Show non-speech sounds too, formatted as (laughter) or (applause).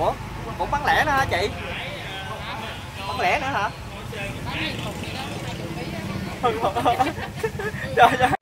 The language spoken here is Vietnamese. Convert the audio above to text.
ủa? Cũng bán lẻ nữa hả chị? Bán lẻ nữa hả? (laughs) Trời ơi.